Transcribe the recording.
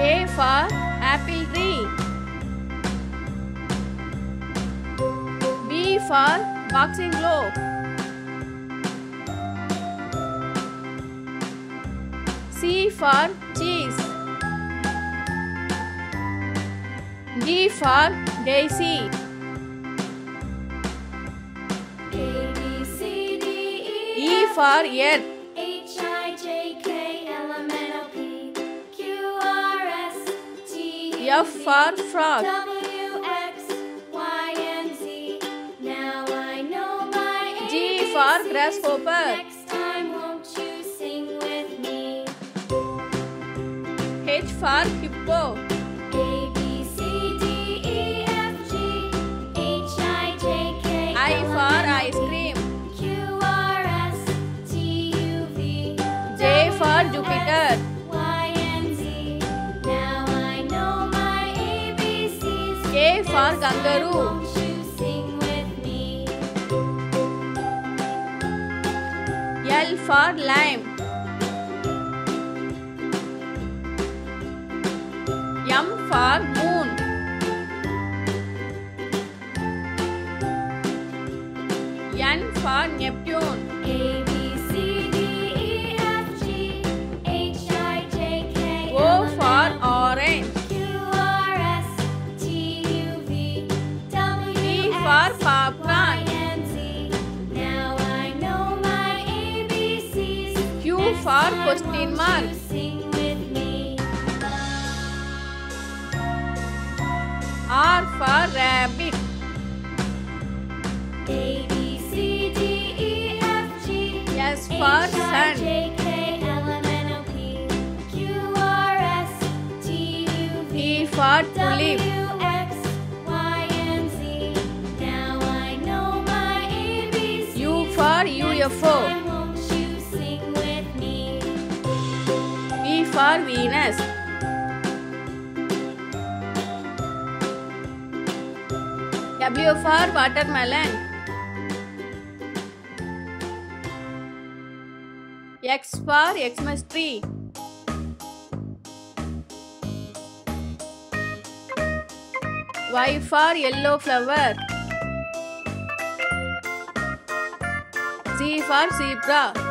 A for apple tree. B for boxing glove. C for cheese. D for daisy. A B C D E E for earth. H I J K F for frog. W X Y and Z. Now I know my G for grasshopper. Next time, won't you sing with me? H for hippo. A B C D E F G H I J K I L for M N O ice cream. Q R S T U V J for Jupiter. K for kangaroo. L for lime. M for moon. N for Neptune. Q for question mark. R for rabbit. A B C D E F G S for sun. J K L M N O P Q R S T U V T for tulip. For Next UFO. time, won't you sing with me? V for Venus. W for watermelon. X for Xmas tree. Y for yellow flower. Z for zebra.